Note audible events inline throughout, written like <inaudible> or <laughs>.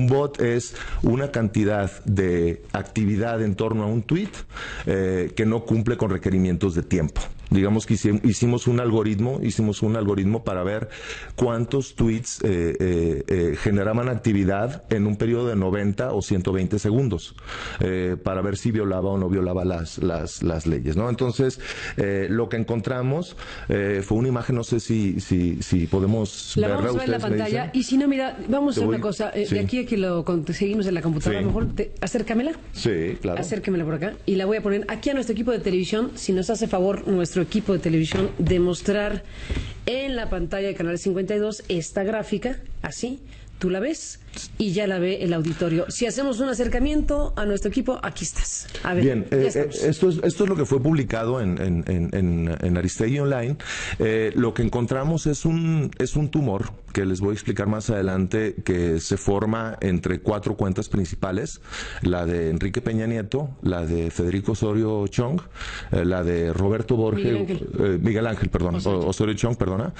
Un bot es una cantidad de actividad en torno a un tweet eh, que no cumple con requerimientos de tiempo. Digamos que hicimos un algoritmo, hicimos un algoritmo para ver cuántos tweets eh, eh, eh, generaban actividad en un periodo de 90 o 120 segundos, para ver si violaba o no violaba las, las, las leyes. ¿no? Entonces, lo que encontramos fue una imagen, no sé si, si, si podemos la Vamos a ver en la pantalla. Y si no, mira, vamos a hacer una cosa. De aquí a que lo seguimos en la computadora, a lo mejor acércamela. Sí, claro. Acércamela por acá. Y la voy a poner aquí a nuestro equipo de televisión, si nos hace favor nuestro equipo de televisión demostrar en la pantalla de Canal 52 esta gráfica, así, tú la ves y ya la ve el auditorio. Si hacemos un acercamiento a nuestro equipo, aquí estás. A ver, Bien, eh, eh, esto, es, esto es lo que fue publicado en, en, en, Aristegui Online. Eh, lo que encontramos es un, es un tumor que les voy a explicar más adelante que se forma entre cuatro cuentas principales, la de Enrique Peña Nieto, la de Federico Osorio Chong, la de Roberto Borges, Miguel Ángel, perdón, Osorio. Chong, perdona,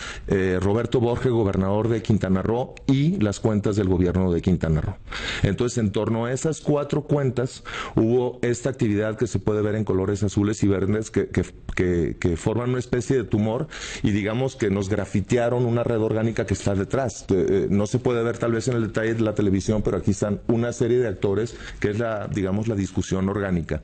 Roberto Borges, gobernador de Quintana Roo y las cuentas del gobierno de Quintana Roo. Entonces, en torno a esas cuatro cuentas hubo esta actividad que se puede ver en colores azules y verdes que, que, forman una especie de tumor y digamos que nos grafitearon una red orgánica que está detrás. Eh, eh, no se puede ver tal vez en el detalle de la televisión, pero aquí están una serie de actores que es la, digamos, la discusión orgánica.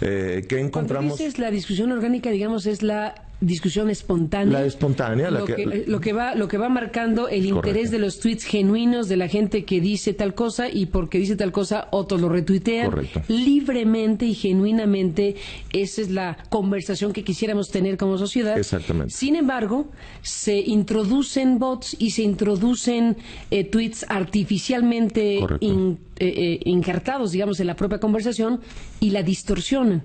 Eh, ¿Qué encontramos? Cuando dices la discusión orgánica, digamos, es la discusión espontánea. La espontánea, lo que, lo que va lo que va marcando el interés de los tweets genuinos de la gente que dice tal cosa y porque dice tal cosa otros lo retuitean libremente y genuinamente. Esa es la conversación que quisiéramos tener como sociedad. Exactamente. Sin embargo, se introducen bots y se introducen eh, tweets artificialmente eh, eh, injertados, digamos, en la propia conversación y la distorsionan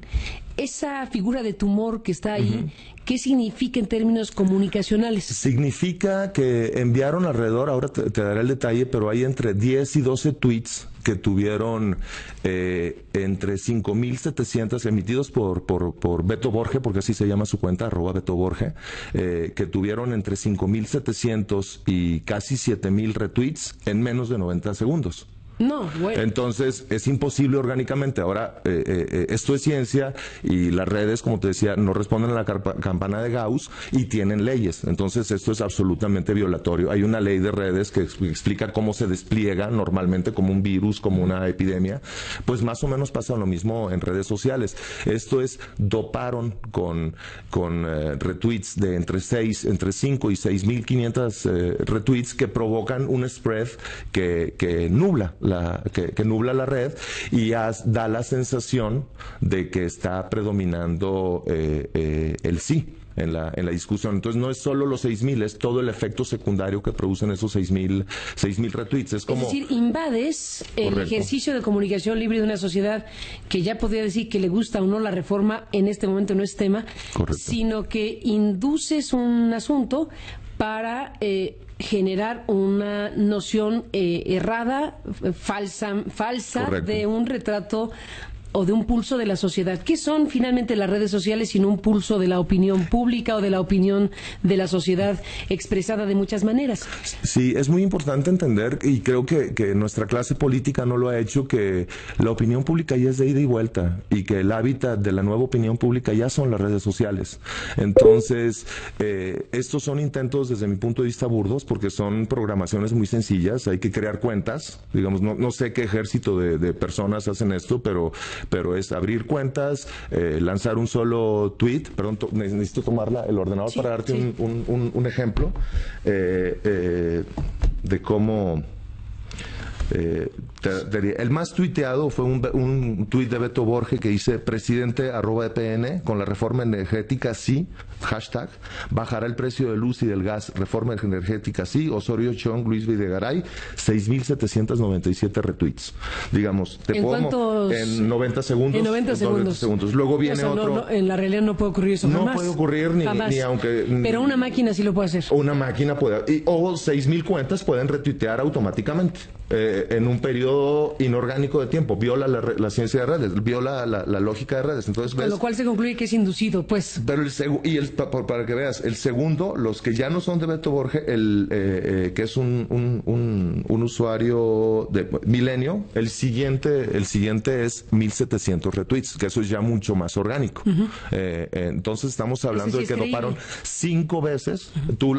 esa figura de tumor que está ahí, ¿qué significa en términos comunicacionales? Significa que enviaron alrededor, ahora te, daré el detalle, pero hay entre 10 y 12 tweets que tuvieron eh, entre 5.700 emitidos por, por, por, Beto Borge, porque así se llama su cuenta, arroba Beto Borge, eh, que tuvieron entre 5.700 y casi 7.000 retweets en menos de 90 segundos. No, bueno. Entonces es imposible orgánicamente. Ahora, eh, eh, eh, esto es ciencia y las redes, como te decía, no responden a la campana de Gauss y tienen leyes. Entonces esto es absolutamente violatorio. Hay una ley de redes que explica cómo se despliega normalmente como un virus, como una epidemia. Pues más o menos pasa lo mismo en redes sociales. Esto es doparon con, con retweets de entre 6, entre 5 y 6.500 retweets que provocan un spread que, que nubla la, que, nubla la red y da la sensación de que está predominando eh, eh, el sí. En la, en la discusión. Entonces no es solo los 6.000, es todo el efecto secundario que producen esos 6.000 mil retweets. Es, como... es decir, invades el ejercicio de comunicación libre de una sociedad que ya podría decir que le gusta o no la reforma, en este momento no es tema, sino que induces un asunto para eh, generar una noción eh, errada, falsa, falsa de un retrato o de un pulso de la sociedad. ¿Qué son finalmente las redes sociales sino un pulso de la opinión pública o de la opinión de la sociedad expresada de muchas maneras? Sí, es muy importante entender, y creo que, nuestra clase política no lo ha hecho, que la opinión pública ya es de ida y vuelta y que el hábitat de la nueva opinión pública ya son las redes sociales. Entonces, eh, estos son intentos desde mi punto de vista burdos porque son programaciones muy sencillas, hay que crear cuentas, digamos, no, sé qué ejército de personas hacen esto, pero pero es abrir cuentas, eh, lanzar un solo tweet, perdón, necesito tomar el ordenador para darte un, ejemplo eh, eh, de cómo... el más tuiteado fue un, un tuit de Beto Borge que dice presidente arroba EPN con la reforma energética sí hashtag, bajará el precio de luz y del gas, reforma energética, sí, Osorio Chong, Luis Videgaray, 6.797 retweets. Digamos, te ¿En puedo, en 90 segundos. En 90 segundos. Luego viene otro. en la realidad no puede ocurrir eso No puede ocurrir ni, ni, aunque. Pero una máquina sí lo puede hacer. Una máquina puede. Y, o 6.000 cuentas pueden retuitear automáticamente. Eh, en un periodo inorgánico de tiempo, viola la, ciencia de redes, viola la, lógica de redes. Entonces, Con lo cual se concluye que es inducido, pues. Pero el y el, para que veas, el segundo, los que ya no son de Beto Borges, el, eh, eh, que es un, un, un, usuario de Milenio, el siguiente, el siguiente es 1700 retweets, que eso es ya mucho más orgánico. entonces estamos hablando de que doparon cinco veces. tu,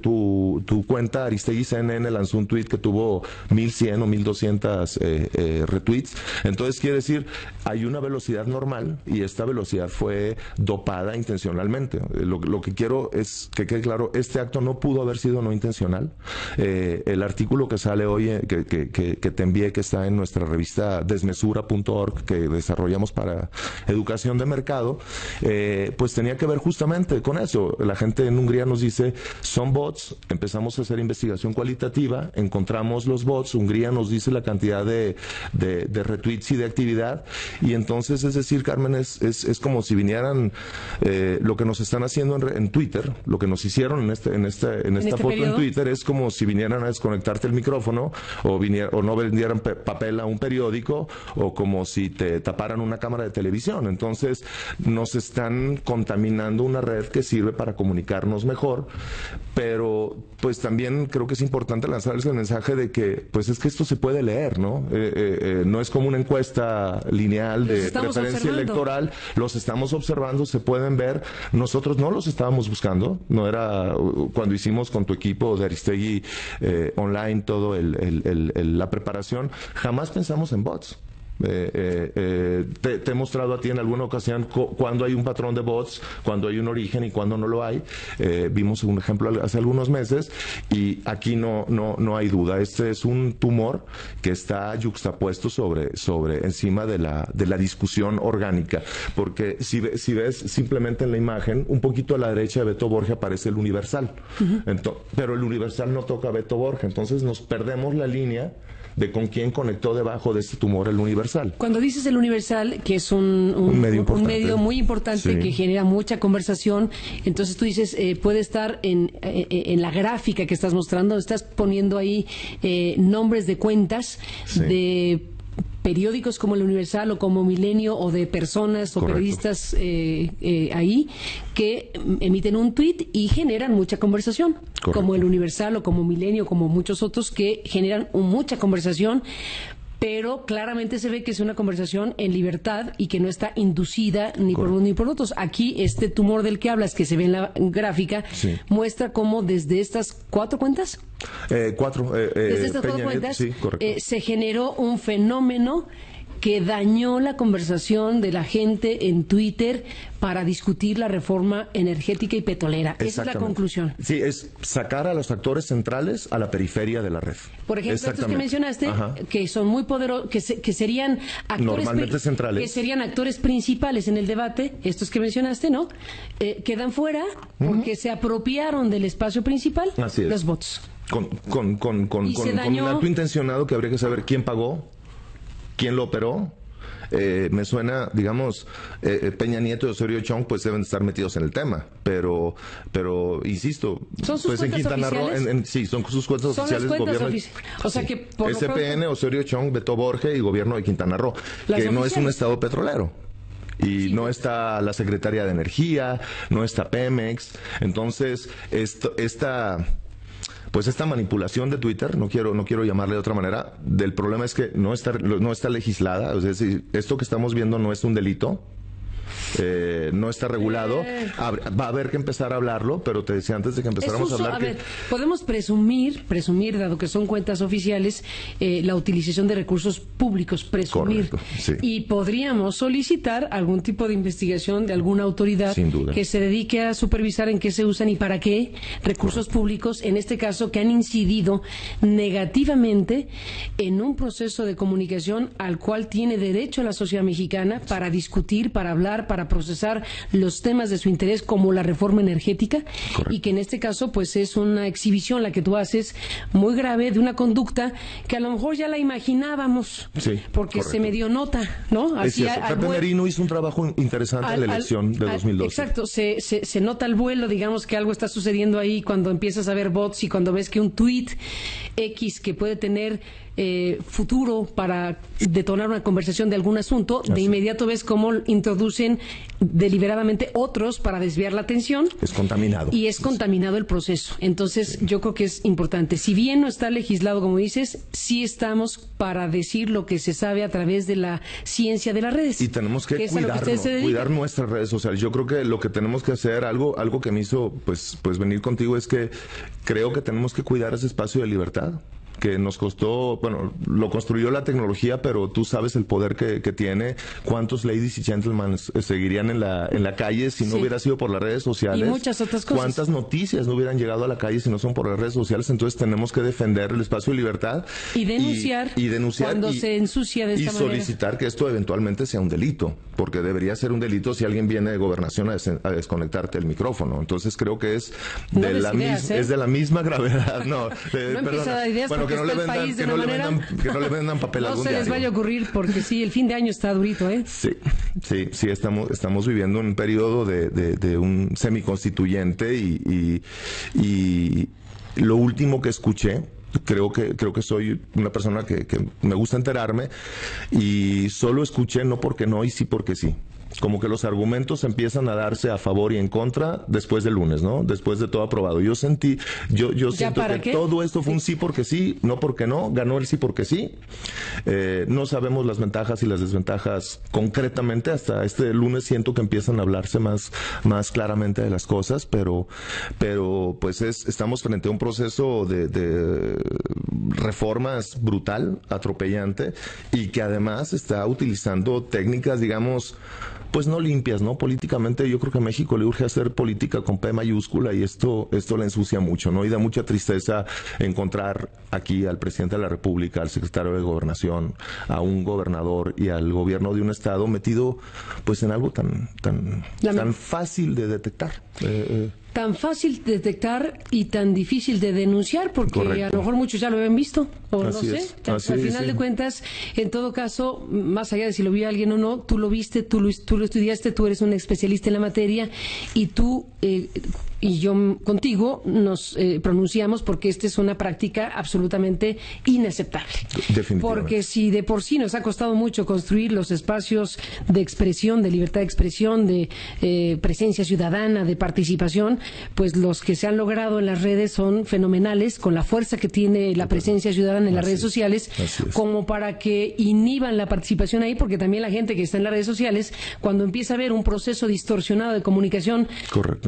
tu, tu, cuenta Aristegui CNN lanzó un tweet que tuvo mil 1100 o 1200 eh, eh, retweets. Entonces quiere decir, hay una velocidad normal y esta velocidad fue dopada intencionalmente. Eh, lo, que quiero es que quede claro, este acto no pudo haber sido no intencional. Eh, el artículo que sale hoy, que, que, te envié, que está en nuestra revista desmesura.org, que desarrollamos para educación de mercado, pues tenía que ver justamente con eso. La gente en Hungría nos dice, son bots, empezamos a hacer investigación cualitativa, encontramos los bots, Hungría nos dice la cantidad de, de, retweets y de actividad. Y entonces, es decir, Carmen, es, es, como si vinieran eh, lo que nos están haciendo en, Twitter, lo que nos hicieron en, este, en, este, en esta este foto en Twitter es como si vinieran a desconectarte el micrófono o, viniera, o no vendieran papel a un periódico o como si te taparan una cámara de televisión. Entonces, nos están contaminando una red que sirve para comunicarnos mejor, pero pues también creo que es importante lanzar ese mensaje de que pues es que esto se puede leer, ¿no? Eh, eh, eh, no es como una encuesta lineal de preferencia electoral, los estamos observando, se pueden ver, nosotros no los estábamos buscando, no era uh, cuando hicimos con tu equipo de Aristegui online todo la preparación, jamás pensamos en bots. Eh, eh, eh, te, he mostrado a ti en alguna ocasión cuando hay un patrón de bots, cuando hay un origen y cuando no lo hay. vimos un ejemplo hace algunos meses y aquí no, no, no hay duda. Este es un tumor que está yuxtapuesto sobre, sobre encima de la, de la discusión orgánica. Porque si, si ves simplemente en la imagen, un poquito a la derecha de Beto Borges aparece el universal. pero el universal no toca a Beto Borges. Entonces nos perdemos la línea de con quién conectó debajo de este tumor el Universal. Cuando dices el Universal, que es un, medio, muy importante que genera mucha conversación, entonces tú dices, eh, puede estar en, eh, eh, en, la gráfica que estás mostrando, estás poniendo ahí nombres de cuentas de periódicos como el Universal o como Milenio o de personas o periodistas eh, eh, ahí que emiten un tuit y generan mucha conversación, como el Universal o como Milenio, como muchos otros que generan mucha conversación pero claramente se ve que es una conversación en libertad y que no está inducida ni por uno ni por otros. Aquí este tumor del que hablas, que se ve en la gráfica, muestra cómo desde estas cuatro cuentas, eh, cuatro, eh, eh, desde estas cuatro cuentas, se generó un fenómeno que dañó la conversación de la gente en Twitter para discutir la reforma energética y petrolera. Esa es la conclusión. Sí, es sacar a los actores centrales a la periferia de la red. Por ejemplo, estos que mencionaste, que son muy poderosos, que, serían actores centrales. que serían actores principales en el debate, estos que mencionaste, ¿no? Eh, quedan fuera porque se apropiaron del espacio principal los votos. Con, con, con, con, un acto intencionado que habría que saber quién pagó, quién lo operó. Eh, me suena, digamos, eh, eh, Peña Nieto y Osorio Chong, pues deben estar metidos en el tema, pero, pero insisto, ¿Son sus pues en Quintana Roo, sí, son sus cuentas oficiales. gobierno, o sea que por SPN, Osorio Chong, Beto Borges y gobierno de Quintana Roo, que no es un estado petrolero y no está la Secretaría de Energía, no está Pemex. Entonces, esto, esta pues esta manipulación de Twitter, no quiero, no quiero llamarle de otra manera, del problema es que no está, no está legislada, es decir, esto que estamos viendo no es un delito, eh, no está regulado. Va a haber que empezar a hablarlo, pero te decía antes de que empezáramos a hablar. A ver, podemos presumir, presumir, dado que son cuentas oficiales, eh, la utilización de recursos públicos, presumir. Y podríamos solicitar algún tipo de investigación de alguna autoridad que se dedique a supervisar en qué se usan y para qué recursos públicos, en este caso, que han incidido negativamente en un proceso de comunicación al cual tiene derecho la sociedad mexicana para discutir, para hablar, para para procesar los temas de su interés como la reforma energética y que en este caso pues es una exhibición la que tú haces muy grave de una conducta que a lo mejor ya la imaginábamos porque se me dio nota, ¿no? Así Pepe Merino hizo un trabajo interesante en la elección de 2012. Exacto, se, se, se nota el vuelo, digamos que algo está sucediendo ahí cuando empiezas a ver bots y cuando ves que un tweet X que puede tener eh, futuro para detonar una conversación de algún asunto, de inmediato ves cómo introducen deliberadamente otros para desviar la atención. Es contaminado. Y es contaminado el proceso. Entonces, yo creo que es importante. Si bien no está legislado, como dices, sí estamos para decir lo que se sabe a través de la ciencia de las redes. Y tenemos que, cuidar nuestras redes sociales. Yo creo que lo que tenemos que hacer, algo, algo que me hizo pues, pues venir contigo, es que creo que tenemos que cuidar ese espacio de libertad que nos costó, bueno, lo construyó la tecnología, pero tú sabes el poder que, tiene. ¿Cuántos ladies y gentlemen seguirían en la, en la calle si no hubiera sido por las redes sociales? Y muchas otras cosas. ¿Cuántas noticias no hubieran llegado a la calle si no son por las redes sociales? Entonces tenemos que defender el espacio de libertad. Y denunciar. Y, denunciar. Cuando se ensucia de esta Y solicitar que esto eventualmente sea un delito, porque debería ser un delito si alguien viene de gobernación a, desconectarte el micrófono. Entonces creo que es de, la, ¿eh? es de la misma <laughs> gravedad. No, eh, bueno, que no le vendan, que no le vendan, que no le vendan papel No se les vaya a ocurrir porque sí, el fin de año está durito, ¿eh? Sí, sí, sí, estamos, estamos viviendo un periodo de, de, un semiconstituyente y, y, y lo último que escuché creo que creo que soy una persona que, que, me gusta enterarme y solo escuché no porque no y sí porque sí como que los argumentos empiezan a darse a favor y en contra después del lunes, ¿no? Después de todo aprobado. Yo sentí, yo, yo siento que todo esto fue un sí porque sí, no porque no, ganó el sí porque sí. Eh, no sabemos las ventajas y las desventajas concretamente. Hasta este lunes siento que empiezan a hablarse más, más claramente de las cosas, pero, pero pues es, estamos frente a un proceso de, de reformas brutal, atropellante, y que además está utilizando técnicas, digamos, pues no limpias, ¿no? Políticamente yo creo que a México le urge hacer política con P mayúscula y esto, esto le ensucia mucho, ¿no? Y da mucha tristeza encontrar aquí al presidente de la República, al secretario de Gobernación, a un gobernador y al gobierno de un estado metido pues en algo tan, tan, tan fácil de detectar. Eh, eh tan fácil de detectar y tan difícil de denunciar, porque a lo mejor muchos ya lo habían visto, o no sé. Al final de cuentas, en todo caso, más allá de si lo vio alguien o no, tú lo viste, tú lo, tú lo estudiaste, tú eres un especialista en la materia y tú eh, y yo contigo nos eh, pronunciamos porque esta es una práctica absolutamente inaceptable. Porque si de por sí nos ha costado mucho construir los espacios de expresión, de libertad de expresión, de eh, presencia ciudadana, de participación, pues los que se han logrado en las redes son fenomenales, con la fuerza que tiene la presencia ciudadana en las redes sociales, como para que inhiban la participación ahí, porque también la gente que está en las redes sociales, cuando empieza a ver un proceso distorsionado de comunicación,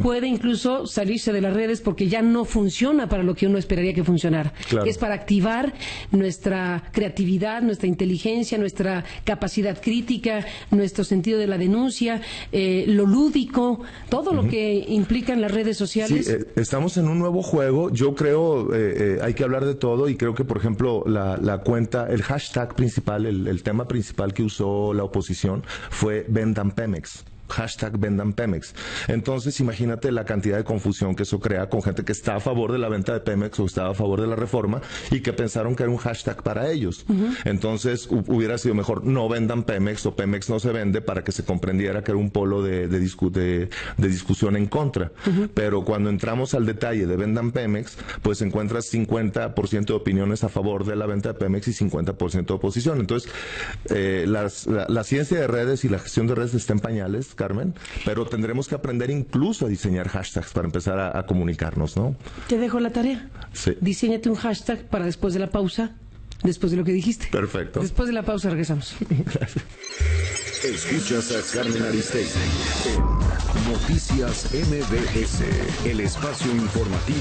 puede incluso salirse de las redes porque ya no funciona para lo que uno esperaría que funcionara, que es para activar nuestra creatividad, nuestra inteligencia, nuestra capacidad crítica, nuestro sentido de la denuncia, eh, lo lúdico, todo lo que implican las redes sociales. Sí, eh, estamos en un nuevo juego. Yo creo, eh, hay que hablar de todo y creo que, por ejemplo, la, cuenta, el hashtag principal, el, el, tema principal que usó la oposición fue Vendan Pemex hashtag vendan Pemex. Entonces, imagínate la cantidad de confusión que eso crea con gente que está a favor de la venta de Pemex o está a favor de la reforma y que pensaron que era un hashtag para ellos. Entonces, hubiera sido mejor no vendan Pemex o Pemex no se vende para que se comprendiera que era un polo de, de, discusión en contra. Pero cuando entramos al detalle de vendan Pemex, pues encuentras 50% de opiniones a favor de la venta de Pemex y 50% de oposición. Entonces, eh, la ciencia de redes y la gestión de redes está en pañales Carmen, pero tendremos que aprender incluso a diseñar hashtags para empezar a, comunicarnos, ¿no? Te dejo la tarea. Sí. Diseñate un hashtag para después de la pausa, después de lo que dijiste. Perfecto. Después de la pausa regresamos. <laughs> Escuchas a Carmen Aristegui en Noticias MBS, el espacio informativo